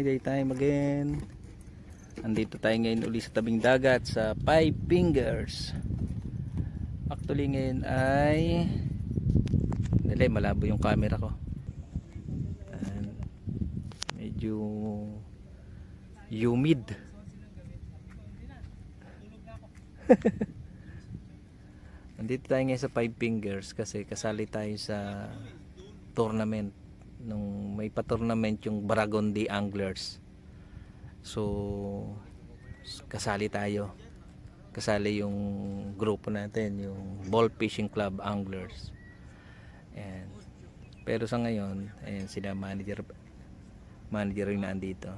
Friday time again. Andito tayo ngayon uli sa tabing dagat sa Five Fingers. Actually ngayon ay Dali, malabo yung camera ko. And, medyo humid. Andito tayo ngayon sa Five Fingers kasi kasali tayo sa tournament nung may pa-tournament yung Baragondi Anglers. So kasali tayo. Kasali yung grupo natin, yung Ball Fishing Club Anglers. And, pero sa ngayon, ayan, sila manager manager yung nandito.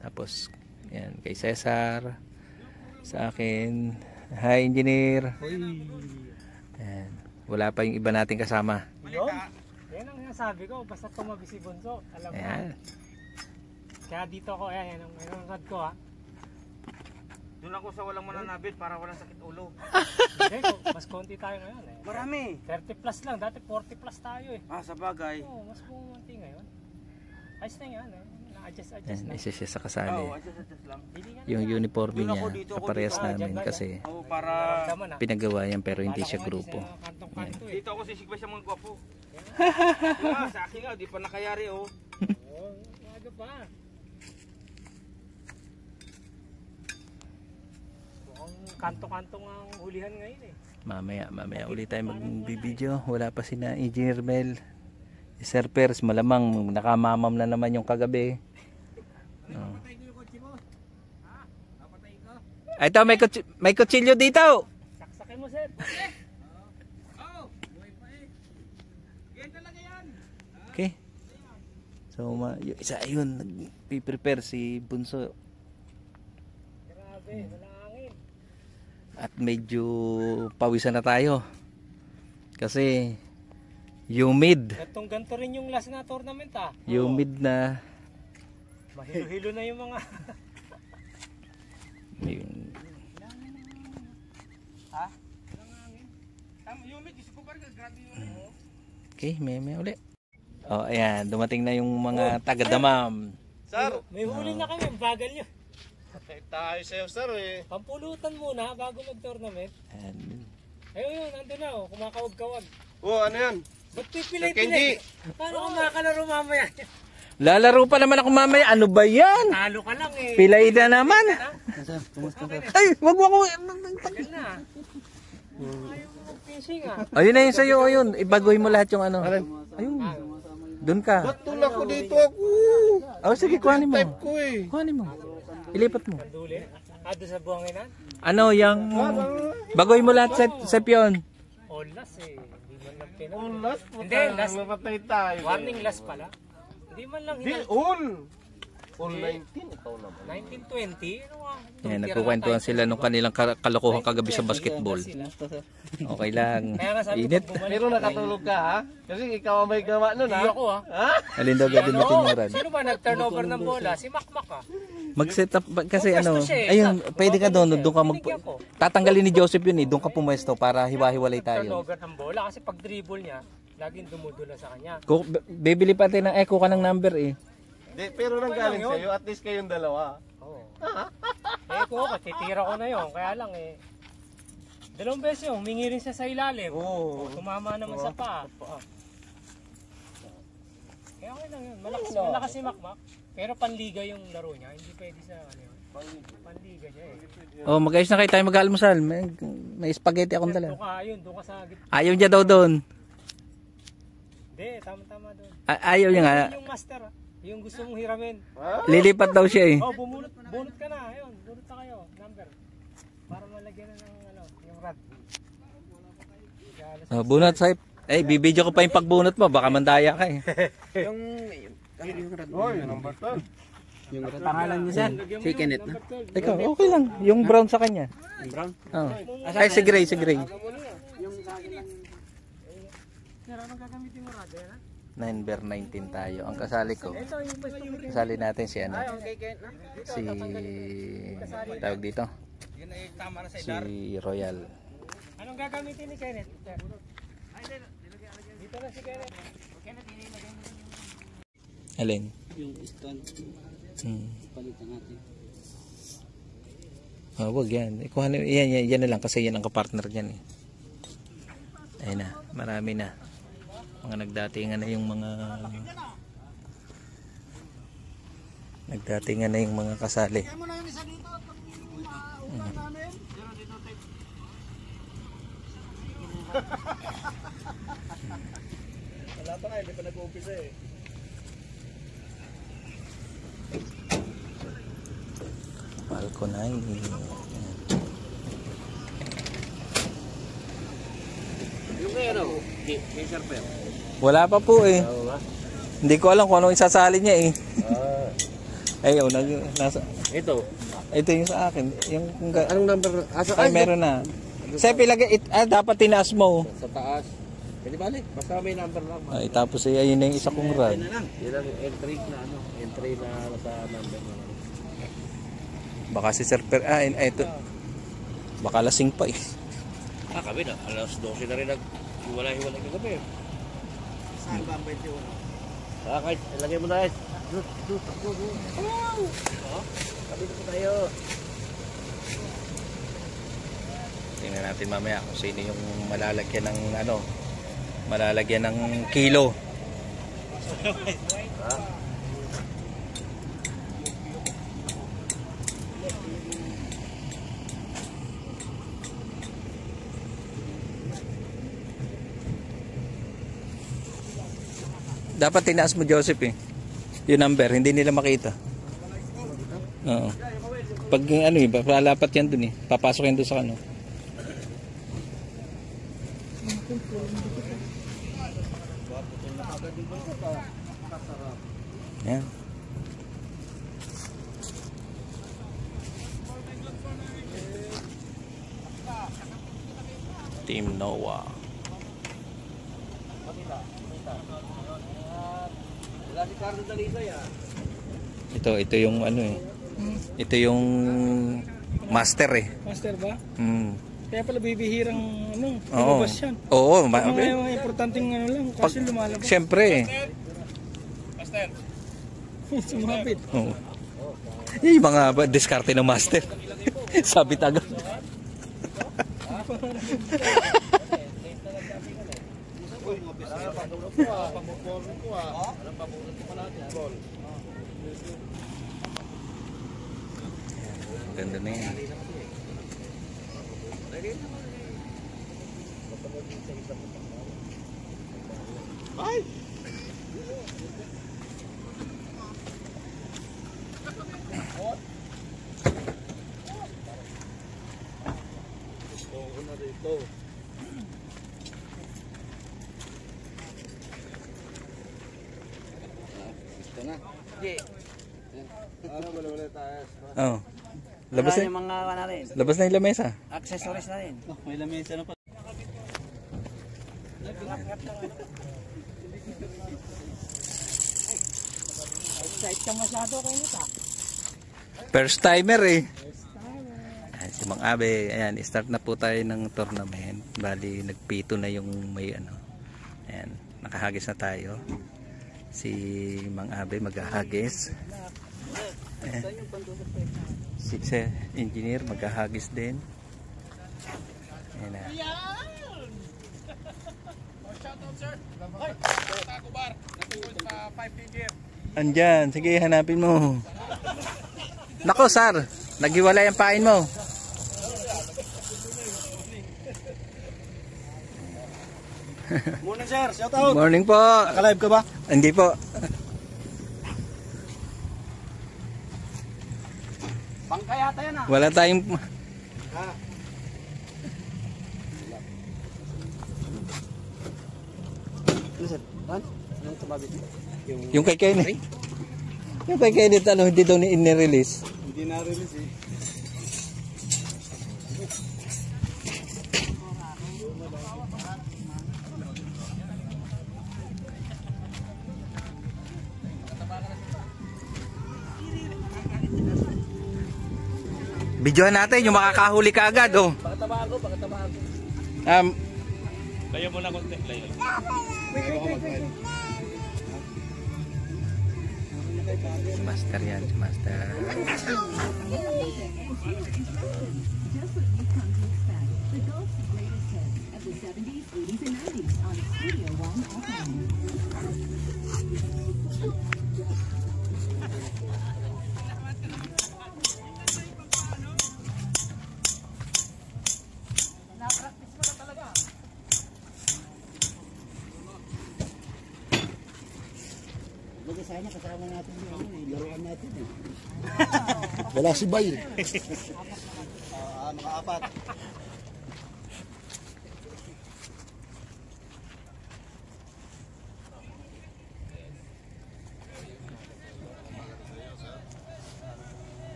Tapos, ayan, kay Cesar, sa akin, hi engineer. Ayan, wala pa yung iba nating kasama. Yun. Yan sinasabi ko, basta tumabi si Bunso. Alam mo. Ayan. Kaya dito ako, ayan, yan ang, yan rad ko ha. Doon ako sa walang mananabit para walang sakit ulo. Hindi, mas konti tayo ngayon eh. Marami. 30 plus lang, dati 40 plus tayo eh. Ah, sa bagay. Oo, mas kumunti ngayon. Ayos na yan eh. Adjust Ayan, na. isa siya sa kasali. adjust, adjust lang. Yung yan. Doon niya, dito kaparehas dito. Ah, namin dyan kasi Oo, para... Pinagawa yan pero hindi siya grupo. sa eh. Dito ako sisigba siya mga gwapo. Diba, sa akin nga, di pa nakayari oh. Oo, ano pa. Mukhang kanto-kanto nga ang hulihan ngayon eh. Mamaya, mamaya ulit tayo magbibideo. Wala pa si na Engineer Mel. Si Sir Pers, malamang nakamamam na naman yung kagabi. Oh. Ay, ito, may, kutsi- may kutsilyo dito. Saksakin mo sir. Okay. So, ma yung isa ayun, nag-prepare si Bunso. Grabe, wala hangin. At medyo pawisan na tayo. Kasi, humid. Gantong ganto rin yung last na tournament ah. Humid na. Mahilo-hilo na yung mga Yung- Ha? Medyo ko parang grabe yun. Okay, may may uli. Oh, ayan, dumating na yung mga taga-damam. Sir! May huli na kami, ang bagal nyo. Tayo sa'yo, sir eh. Pampulutan muna bago mag-tournament. Ayan. Ayun yun, nandun na oh, kumakawag-kawag. Oh, ano yan? Ba't pipilay-pilay? Kenji. Paano ka makakalaro mamaya? Lalaro pa naman ako mamaya. Ano ba yan? Talo ka lang eh. Pilay na naman. Ay, wag mo ako. Tagal na. Ayaw mo mag-fishing ah. Ayun na yun sa'yo, ayun. Ibagoy mo lahat yung ano. Ayun. Doon ka. Batul ako dito ako. Oh, sige, kuhanin mo. Type ko eh. Kuhanin mo. Ilipat mo. Duli. Ah, doon sa buhanginan? Ano, yung... Bagoy mo lahat sa, sa piyon. Olas eh. Hindi man lang pinag... Oh, last Hindi, last. Warning last pala. Hindi man lang Di, hinal... all. All 19, ikaw naman. 1920? Ano? Yan, nagkukwentuhan sila nung kanilang ka- kalokohan kagabi sa basketball. Okay lang. Init. Pero nakatulog ka ha? Kasi ikaw ang may gawa nun Hindi ha? ako ah. Ha? Alin daw yung rad? Sino ba nag-turnover ng bola? Si Makmak ah. Mag-set up kasi ano, eh. ayun, pwede ka doon, doon ka mag tatanggalin ni Joseph yun eh, doon ka pumwesto para hiwa-hiwalay tayo. Turnover ng bola kasi pag dribble niya, laging dumudula sa kanya. Bibili pa tayo ng echo ka ng number eh. Di, pero nang galing sa'yo, at least kayong dalawa. Oo. eh ko, titira ko na yun. Kaya lang eh. Dalawang beses yun, humingi rin siya sa ilalim. Oo. Tumama naman sa paa. Kaya okay lang yun. Malakas, malakas si Makmak. Pero panliga yung laro niya. Hindi pwede sa ano yun. Panliga niya eh. Oh, mag-ayos na kayo tayo mag-almusal. May, may spaghetti akong Doon dala. ka, ayun, doon ka sa gitna. Ayaw niya daw doon. Hindi, tama-tama doon. Ayaw niya nga. Yung master, ah. Yung gusto mong hiramin. Lilipat daw siya eh. Oh, bumunot, bunot ka na. Ayun, bunot na kayo. Number. Para malagyan na ng ano, yung rad. Oh, bunot sahip. Eh, bibidyo ko pa yung pagbunot mo. Baka mandaya ka eh. Oy, number 12. Pangalan niya sir? Si Kenneth na? Ikaw, okay lang. Yung brown sa kanya. Yung brown? Oh. Ay, si Gray, si Gray. Sir, anong gagamitin mo rad? Yan, ah? Number 19 tayo. Ang kasali ko. Mo. Kasali natin si ano. Si... Tawag dito. Yun ay tama na sa Si Royal. Anong gagamitin ni Kenneth? Sir? Dito na si Kenneth. Alin? Yung stand, Hmm. palitan natin. Ah, wag yan. Eh, kuha na, yan, yan, yan na lang kasi yan ang kapartner niyan eh. Ayun na, marami na. Mga nagdatingan na yung mga nagdatingan na yung mga kasali. Wala pa nga, hindi pa nag-uumpisa eh. Falcon 9. Yung kaya ano, kay kay Sir Per. Wala pa po eh. Hindi ko alam kung ano isasali niya eh. Ah. Ay, oh, nag, nasa, Ito. ito yung sa akin. Yung, ga- Anong number? Asa ay, meron na. Sa pilagay, it, ah, dapat tinaas mo. Sa taas. Pwede balik. Basta may number lang. Ay, tapos eh, ayun na yung isa kong run. Yan ang entry na ano. Entry na sa number na. Baka si Sir Per, ah, ay, ito. Baka lasing pa eh. Ah, kami na. Alas 12 na rin nag hiwalay-hiwalay kagabi. Saan ba ang 21? Ah, kahit ilagay mo na eh. Dut, dut, ako, dut. Oh, po tayo. Tingnan natin mamaya kung sino yung malalagyan ng ano, malalagyan ng kilo. Dapat tinaas mo Joseph eh. Yung number, hindi nila makita. Oo. Pag ano eh, papalapat yan dun eh. Papasok yan dun sa ano. Yan. Team Noah. Wala si Carlo Dalisay ah. Ito, ito yung ano eh. Ito yung master eh. Master ba? Mm. Kaya pala bibihirang ano, Oo. lumabas yan. Oo, ma- Mga, mga importanteng ano lang, kasi lumalabas. Siyempre eh. Sumabit. Oo. Yung mga ba- diskarte ng master. Sabit agad. Ganda na yan. Ito na. Ano, wala wala tayo. Oh. Labas na, yung mga ano rin. labas na yung lamesa. Accessories na rin. Oh, may lamesa na pa. Excited ka masyado kayo nito. First timer eh. Ayan, si Mang Abe, ayan, start na po tayo ng tournament. Bali, nagpito na yung may ano. Ayan, nakahagis na tayo. Si Mang Abe maghahagis. Ayan. Si, si engineer maghahagis din. Ayan na. Andyan, sige hanapin mo. Nako, sir. Naghiwalay ang pain mo. Morning sir, shout out. Morning po. Nakalive ka ba? Hindi po. Bangka yata yan ah. Wala tayong... Ano sir? Ban? Anong tumabit? Yung Yung kay Kenneth. Yung kay Kenneth, ano, hindi daw ni release Hindi na-release eh. Videohan natin yung makakahuli ka agad, oh. Baka tabaan ko, baka ko. Um, Layo mo na konti, layo. Si Master yan, si Master. Just what you've come to expect. The Gulf's greatest hits of the 70s, 80s, and 90s on Studio Wala si Bay.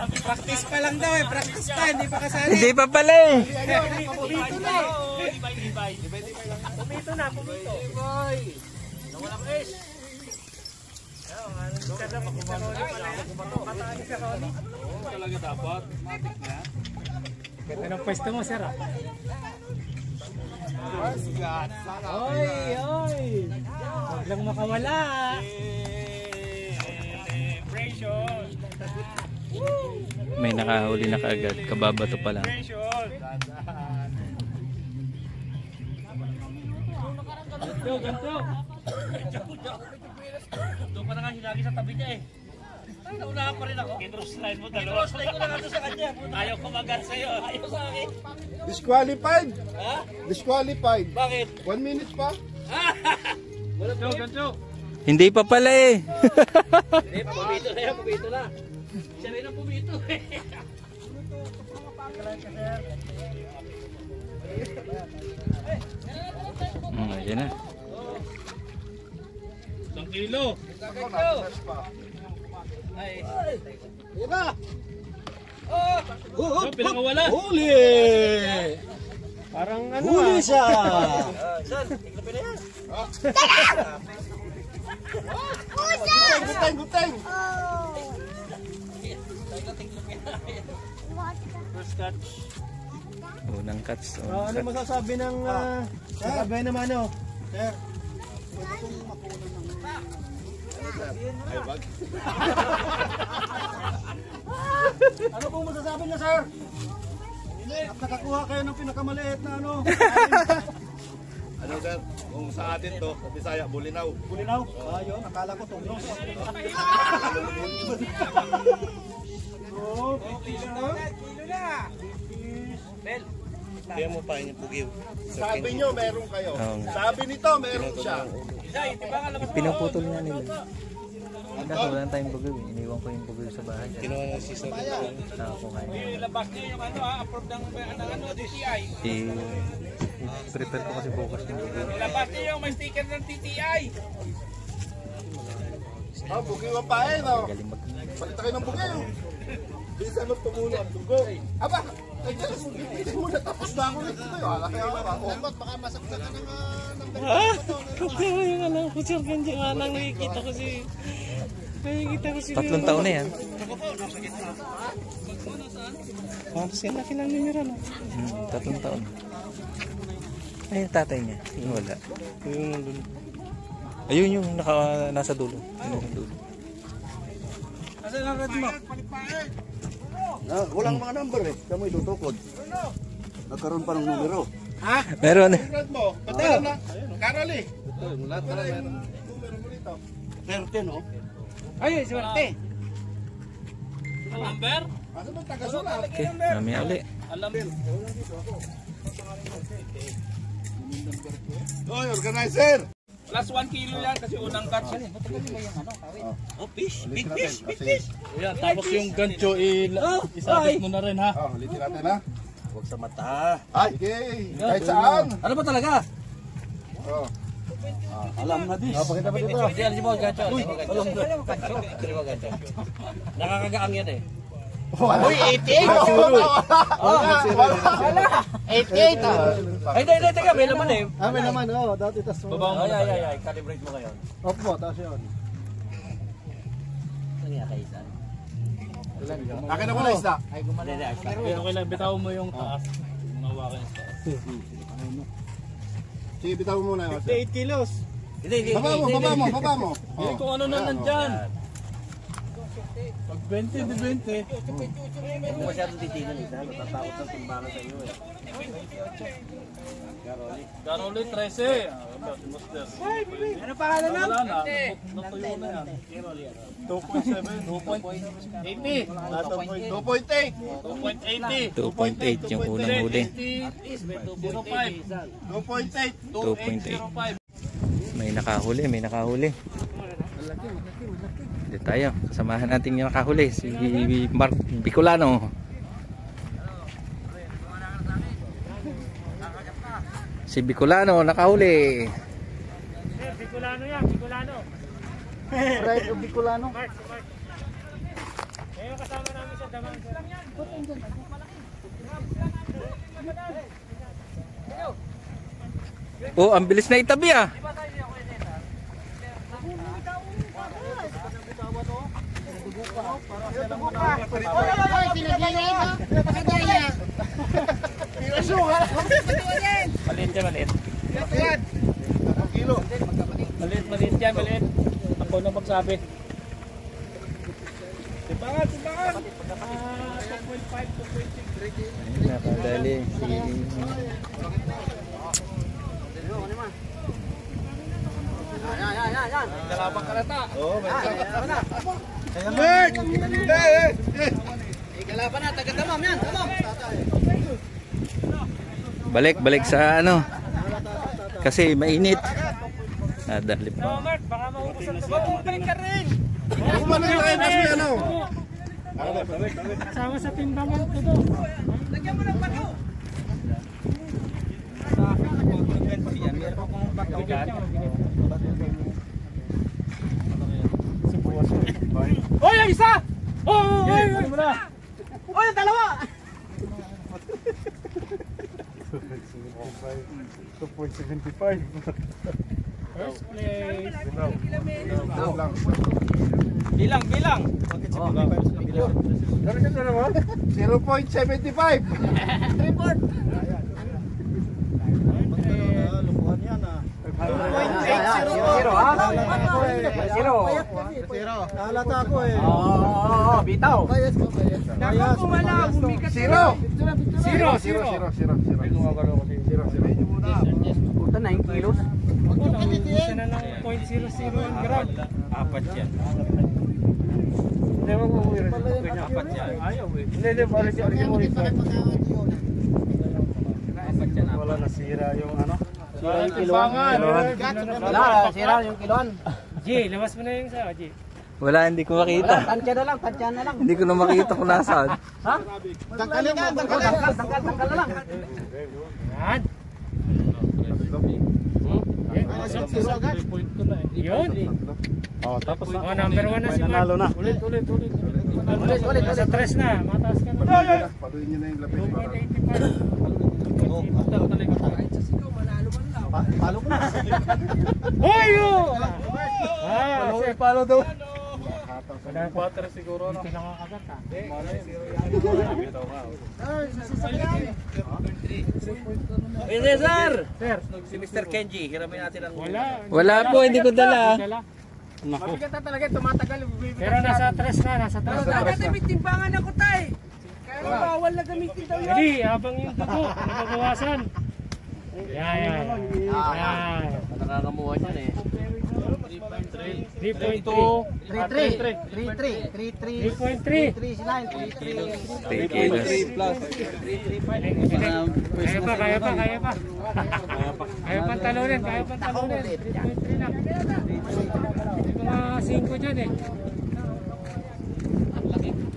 Practice pa lang daw eh, practice pa, hindi pa kasali. hindi pa pala eh. Pumito na eh. Pumito na, pumito. Nawalang es. Talaga dapat. Ganda ng pwesto mo, sir. ah. Oy, oy. Huwag lang makawala. Pressure. May nakahuli na kaagad. Kababato pa lang. Ganto, ganto. Doon pa na nga sa tabi niya eh. Ay, naunahan pa rin ako. Kinross line mo dalawa. Cross line ko na nga sa kanya. Ayaw kumagat sa'yo. Ayaw sa akin. Disqualified. Ha? Disqualified. Bakit? One minute pa. Ganto, ganto. Hindi pa pala eh. Eh, pumito na yan, pumito na. Siya rin ang pumito eh. Hmm, ayan na. Isang kilo. Diba? Oh, pinakawala. Huli! Parang ano Huli siya! Saan? Tiglapin na yan. Guteng, guteng, guteng! First catch. Unang cuts. Oh, Unang ano cuts. masasabi ng uh, Sabay naman ano? Sir. ano pong masasabi niya, sir? Nakakuha kayo ng pinakamaliit na ano? Ano sir? Kung sa atin to, sa Bisaya, Bulinaw. Bulinaw? Ayun, akala ko tunglos. Oh, Kaya mo pa yung pugiw. Sabi nyo, meron kayo. Sabi nito, meron siya. Pinuputol nga nila. Kaso wala na tayong bugay. eh. Iniwan ko yung bugay sa bahay. Kinuha niya si Sabi. Saka ko kain. Ilabas niyo yung ano, ah, approve ng, ng ano, DTI. I-prepare ko kasi bukas yung bugay. Ilabas niyo yung may sticker ng TTI. Oh, bugiwa pa eh, no? Balita kayo ng bugiw. Bisa mo tumulo ang dugo. Aba, ay dyan, hindi mo natapos na ako nito. Wala kaya ako. Dapat baka masaktan ka ng Ah, problema yung alam ko, sir. Ganyan nga lang nakikita ko si... Nakikita ko si... Tatlong taon na yan. Parang siya laki lang ni Mira, no? Hmm, tatlong taon. Ay, yung tatay niya. Yung wala. Yung nandun. Ayun yung naka, nasa dulo. Yung nasa dulo. Nasaan ang red mo? Ah, walang mga number eh. Kaya mo itutukod. Nagkaroon pa ng numero. Meron. Brad mo, patay na. Carol eh. Lahat na yan. Numero mo rito. 13 oh. Ay, swerte. Number? Asa ba taga-sulat? Okay, mamaya uli. Alam. Hoy, organizer! Plus 1 kilo yan kasi unang catch. Oh, fish. Big fish. Big fish. Yan, tapos yung gancho il isabit mo na rin ha. Oh, ulitin natin ha. Huwag sa mata. Ay, okay. Kahit saan. Ano ba talaga? Oh. Alam na dis. Pakita mo dito. Si Alji mo, gancho. Uy, alam mo. Gancho? Nakakagaang yan eh. Uy, 88! Wala! Wala! 88 ah! Ay, hindi, hindi, teka, may laman eh. Ah, may naman, oh. Dati tas mo. Baba mo Ay, na ay, tayo. ay, calibrate mo ngayon. Off mo, taas yun. Nga kay Isan? Akin na muna isda. Ay, gumana na. Okay, lang. Bitaw mo yung taas. Mawakan yung taas. Sige, bitaw mo muna. 8 kilos. Hindi, hindi, Baba mo, hindi, baba hindi. mo, baba mo. Eh, kung ano na nandyan. Pag 20, di 20. Huwag mo masyadong titigan isa. Natatakot ng timbangan sa iyo eh. 13. Wala, si Master. Ano pangalan Wala na. Natuyo na yan. 2.7. 2.80. 2.8. 2.80. 2.8 yung unang huli. 05. 2.8. 2.8. May nakahuli, may nakahuli. Dito tayo. Kasamahan natin yung nakahuli. Si Mark Bicolano. Si Bicolano nakahuli. Bicolano yan, Bicolano. Right of Bicolano. Mark, yung kasama namin sa damang. Oh, ang bilis na itabi ah. Maliit yan, maliit. Maliit, maliit yan, maliit. Ako na magsabi. Timbangan, timbangan! Ah, 2.5, 2.6. Nakadali si Bert! Eh, eh, balik balik sa ano. Kasi mainit. Nadali pa. Oh, Mark, baka maubos ang tubo. Bumalik ka rin! Kumano yung kayo, mas may ano? Kasama sa timbangan ko to. Lagyan mo ng bato! Oy, ang isa! Oh, oy, oy, mo na. Oy, ang dalawa! 2.75. First place. Lang. Bilang, bilang. 0.75. Lukuhan yan ah. Zero, ha? Zero. Nahalata ako eh. Oo, bitaw. Bayas ko. Naku, kung wala, bumigat. Zero. Zero, Zero, zero. zero, zero, zero. Zero, zero. Puta, 9 kilos. Naubusan na ng 0.00 yung gram. Apat yan. Hindi mo kung uwi Apat yan. Ayaw eh. Hindi, hindi. Balik mo rin. Apat yan. Wala nasira yung ano. Sira yung kiluan. Wala, sira yung kiloan. G, labas mo na yung sa G. Wala, hindi ko makita. Tansya na lang, tansya na lang. Hindi ko na makita kung nasaan. Tangkalin yan, tangkalin. Tangkal, tangkal, tangkal na lang. Yan. Yun. Oh, tapos na. Oh, number one na si Mark. Nanalo na. Ulit, ulit, ulit. Ulit, ulit, ulit. tres na. Mataas ka na. Paluin nyo na yung lapis. 2.85. Palo ko na. Hoy! Ah, Palo, palo daw. Butter siguro na. Hindi nakakagat ha. Eh, Cesar! Si Mr. Kenji, hiramin natin ang... Wala. Wala po, hindi ko dala. Dala. Naku. talaga, tumatagal. Pero nasa tres na, nasa tres na. Dapat may timbangan ako tay! Kaya bawal na gamitin daw Hindi, habang yung dugo, nababawasan. Yan, yan. Yan. Nakakamuha niyan eh. 3.3. 3-3. 3-3. 3-3. 3.3. 3 sila, 3-3. 3 kilos. Kaya pa, kaya pa, kaya pa. Kaya pa talunin, kaya pa talunin. 3.3 lang. May mga 5 dyan eh.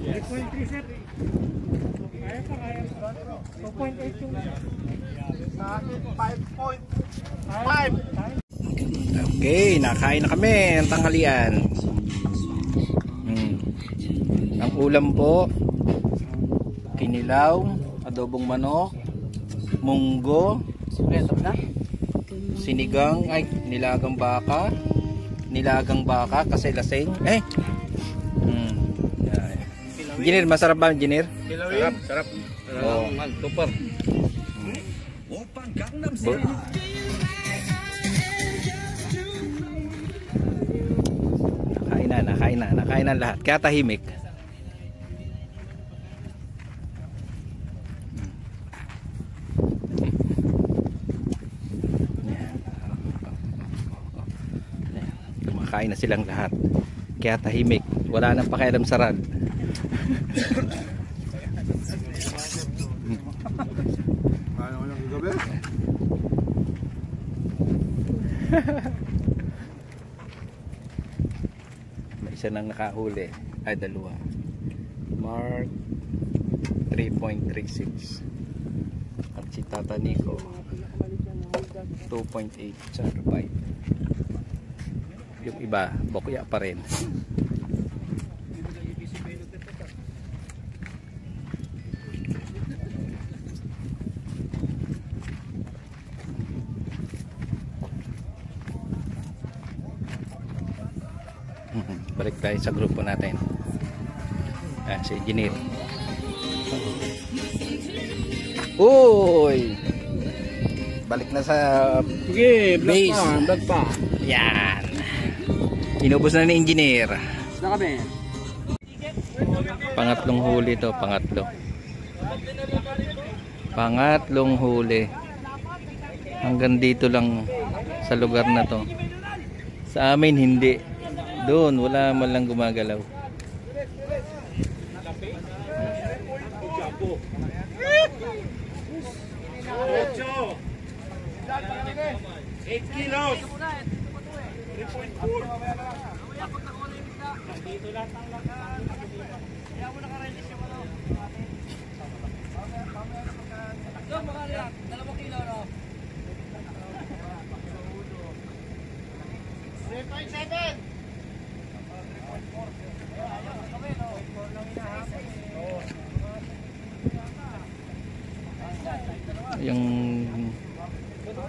3.3 sir. Kaya pa, kaya pa. 2.8 yung Sa akin, 5.5. Five. Okay, nakain na kami ng tanghalian. Hmm. Ang ulam po, kinilaw, adobong manok, munggo, sinigang, ay, nilagang baka, nilagang baka kasi lasing. Eh! Engineer, masarap ba engineer? Sarap, sarap. Man, super. Nakain na, nakain na, nakain na lahat. Kaya tahimik. Kumakain na silang lahat. Kaya tahimik. Wala nang pakialam sa rad. May isa nang nakahuli. Ay, dalawa. Mark 3.36. At si Tata Nico 2.8 sa 5. Yung iba, bokya pa rin. Mhm. Balik tayo sa grupo natin. Ah, si engineer. Uy! Balik na sa Sige, vlog Base. pa, vlog pa. yan. Inubos na ni engineer. Na kami. Pangatlong huli to, pangatlo. Pangatlong huli. Hanggang dito lang sa lugar na to. Sa amin hindi. Doon wala man lang gumagalaw. Yung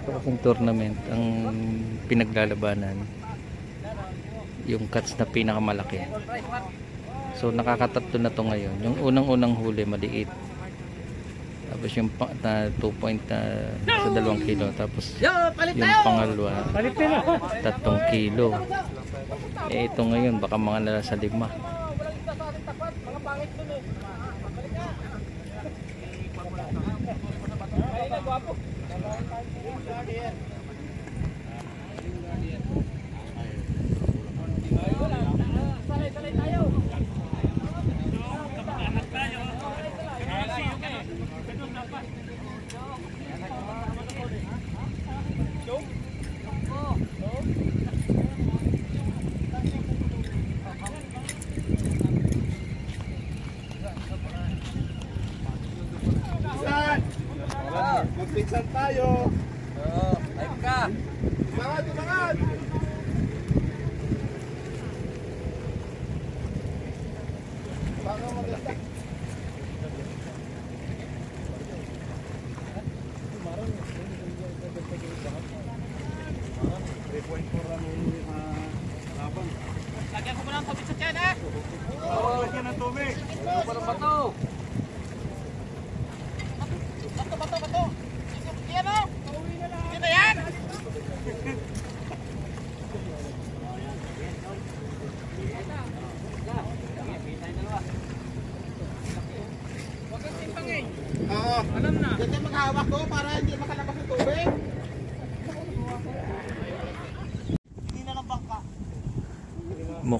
yung tournament ang pinaglalabanan. Yung cuts na pinakamalaki. So nakakatatlo na to ngayon. Yung unang unang huli maliit. Tapos yung pa, na 2 point na sa 2 kilo. Tapos yung pangalawa tatlong kilo. Eh ito ngayon baka mga nasa lima here. كمان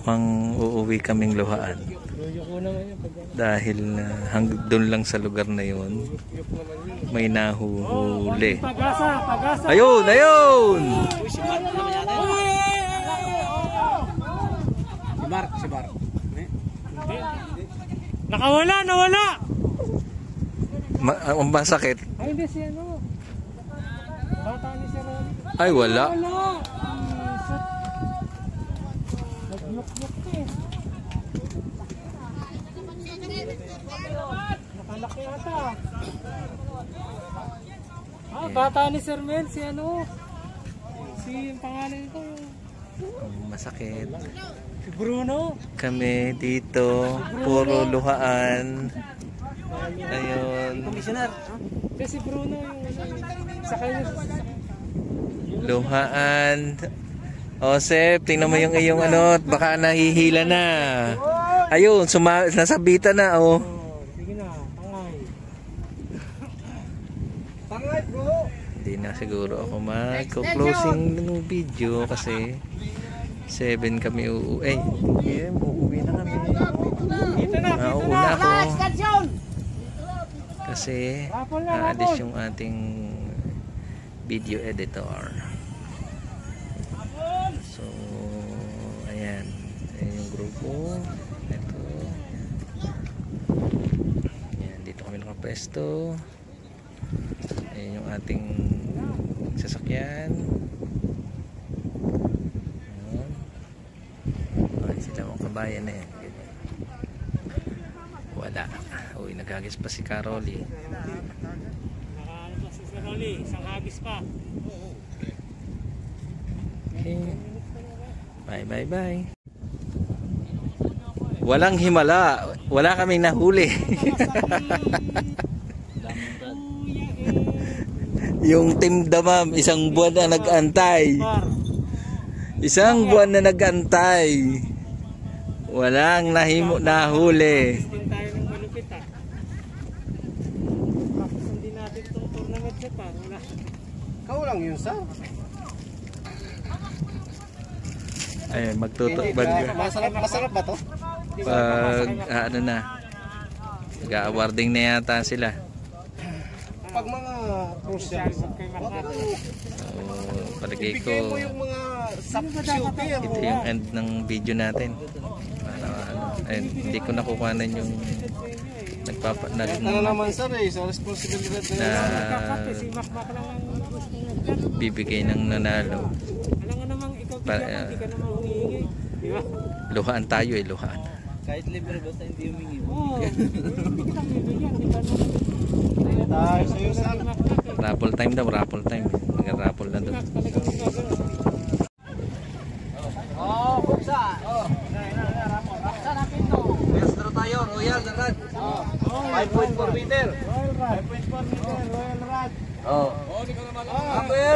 mukhang uuwi kaming luhaan. Dahil uh, hanggang doon lang sa lugar na yon may nahuhuli. Ayun ayun! Si Mark, si Mark. Nakawala, nawala. Ma- ang masakit. Ay, hindi si ano. Bata ni si Ron. ay wala Wala. Lumukmuk eh. Nakalaki ata. Ah, bata ni Sir Mel, si ano? Si yung pangalan ko, Masakit. si Bruno. Kami dito, puro luhaan. Ayun, Kasi si Bruno yung ano, sa kanya. Luhaan. Osep, tingnan mo yung iyong ano, baka nahihila na. Ayun, suma nasabitan na oh. Oh, sige na, tangay. Tangay bro. Hindi na siguro ako mag-closing ng video kasi 7 kami uuwi. Eh, uuwi na kami. Dito na, dito na. ako. Kasi aalis yung ating video editor. So, ayan. Ayan grupo. Ito. Ayan, dito kami nakapwesto. Ayan yung ating sasakyan. Ayan. Ay, sila mga kabayan na yan. Ganyan. Wala. Uy, nagagis pa si Caroli. Nakaano pa si Sir Oli, isang hagis pa. Okay. Bye, bye, bye. Walang himala. Wala kaming nahuli. yung team damam, isang buwan na nag-antay. Isang buwan na nag-antay. Walang nahimo nahuli. Din tayo ng malupit ah. Tapos hindi natin itong tournament niya pa. Wala. Ikaw lang yun sa. Ay, magtuto Hindi bag, ba? Masarap, masarap ba to? Pag ah, ano na. Nag-awarding na yata sila. Pag mga crucial. So, palagay ko Ibigay mo yung ito end ng video natin. Para ano, eh, hindi ko nakukuhanan yung nagpapa nag Ano naman sir eh, sa responsibilidad na bibigay ng nanalo. Alam nga namang ikaw Pa- bigyan mo, hindi ka naman humihingi. Di ba? Luhaan tayo eh, luhaan. Kahit libre basta hindi humingi. Oo. Di naman? tayo sa'yo eh. Raffle time daw, raffle time. Nag-raffle na doon. Mac talaga magagano. Maestro tayo, Royal na rad. 5.4 meter. Royal Rad. 5.4 meter, Royal Rad. Oh. Number!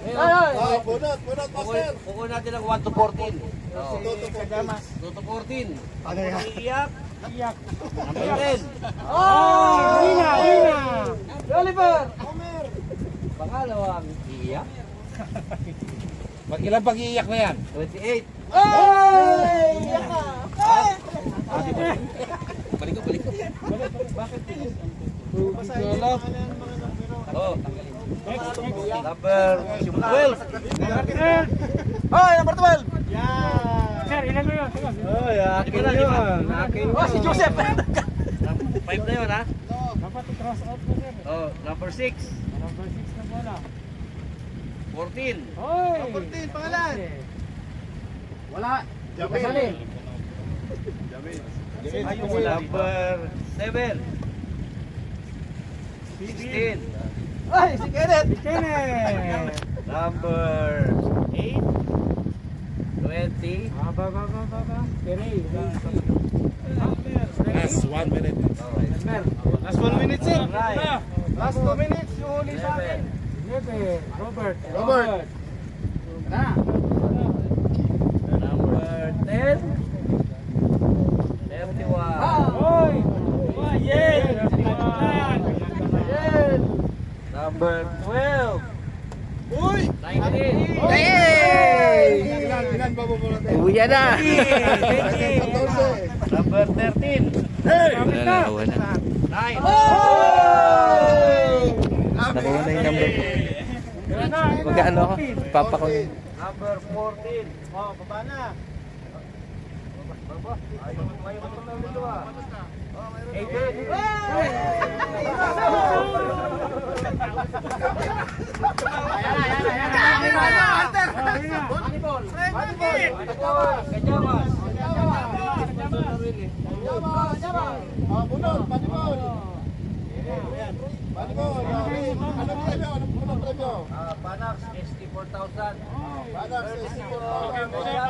Ah, bunot, bunot, master. Kukuha natin ng 1 to 14. Oh. Kagamas. 2 to 14. Ano yan? Iyak. 10. Oh! Wina, wina. Oliver! Pangalawang iyak. Mag-ilang pag-iiyak na yan? 28. Ay! Iyak ka. Balik ko, balik ko. Oh. Number 12. Hoy, number 12. Sir, ilan mo yun? Teka. Oy, akin yun. Akin Oh, si Joseph. 5 na yun, ha? Dapat i-cross out mo, sir. Oh, number 6. Number 6 na bola. 14. Hoy! Number 10, pangalan. Wala. Jamil. Kasali. Number 7. 16. Ay, si Kenneth. Si Kenneth. Number 8. 20. Ah, ba, ba, ba, ba, ba. Last one minute. Last 1 minute sir. Alright. Last 2 minutes, yung huli sa akin. Nebe. Robert. Robert. Na. Number 10. Number 12. Uy! 19. Hey! Ilan, ilan ba mo Yan na. Number 13. Wala na, nakuha na. Nine. Nakuha na yung number. Magkano ako? Papa ko na. Number 14. Oh, baba na. Baba. Ayaw mo kayo matulog dito ah. Panas 64,000. Panak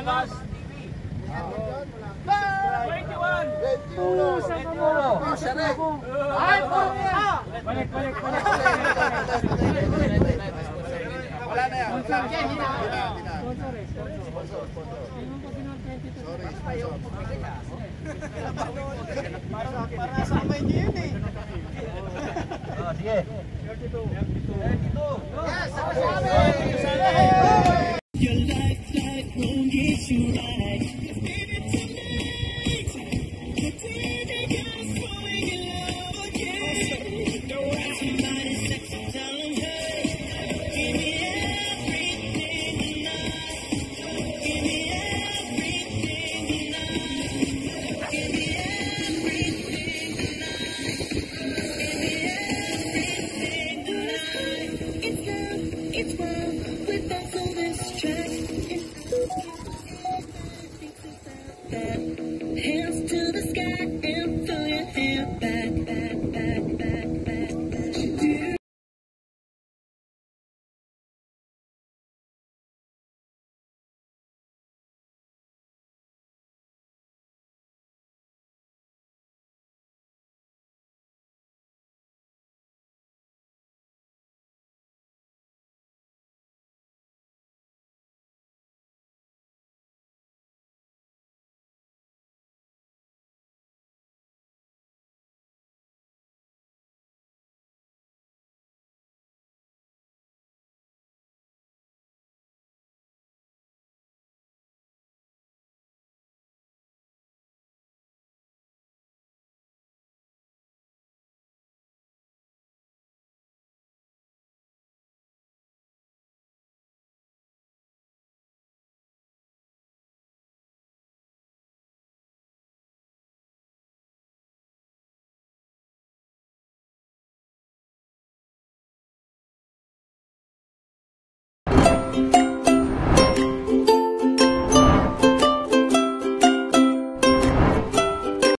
Panas. Balik, balik, balik. Wala na yan. Wala na. Sponsor eh, sponsor. Sino pa kinuha 22? Oh, sige. 32. 32. Yes,